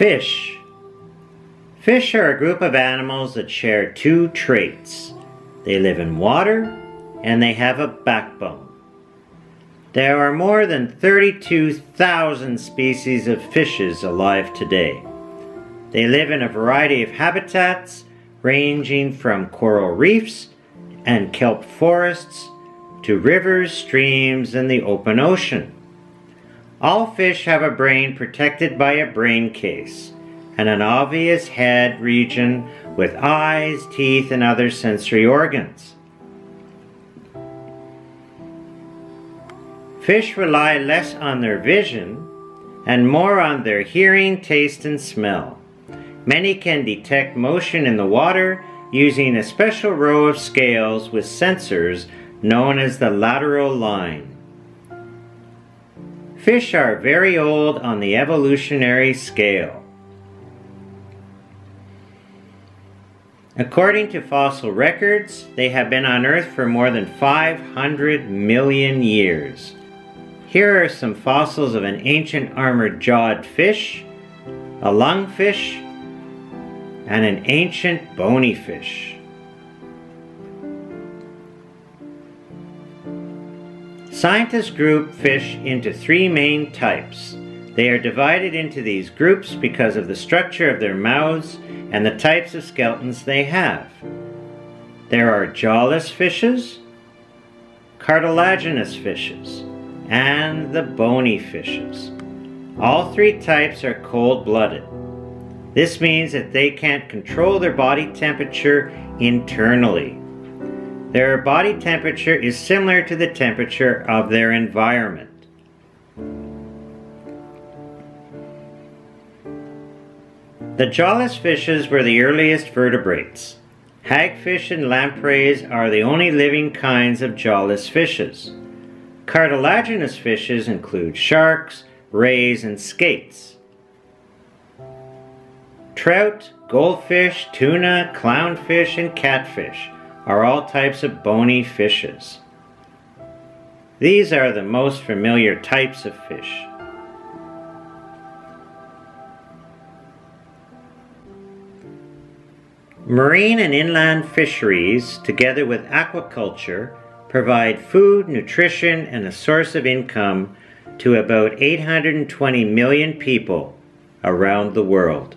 Fish. Fish are a group of animals that share two traits. They live in water and they have a backbone. There are more than 32,000 species of fishes alive today. They live in a variety of habitats ranging from coral reefs and kelp forests to rivers, streams, and the open ocean. All fish have a brain protected by a brain case and an obvious head region with eyes, teeth, and other sensory organs. Fish rely less on their vision and more on their hearing, taste, and smell. Many can detect motion in the water using a special row of scales with sensors known as the lateral line. Fish are very old on the evolutionary scale. According to fossil records, they have been on Earth for more than 500 million years. Here are some fossils of an ancient armored jawed fish, a lungfish, and an ancient bony fish. Scientists group fish into three main types. They are divided into these groups because of the structure of their mouths and the types of skeletons they have. There are jawless fishes, cartilaginous fishes, and the bony fishes. All three types are cold-blooded. This means that they can't control their body temperature internally. Their body temperature is similar to the temperature of their environment. The jawless fishes were the earliest vertebrates. Hagfish and lampreys are the only living kinds of jawless fishes. Cartilaginous fishes include sharks, rays, and skates. Trout, goldfish, tuna, clownfish, and catfish are all types of bony fishes. These are the most familiar types of fish. Marine and inland fisheries, together with aquaculture, provide food, nutrition, and a source of income to about 820 million people around the world.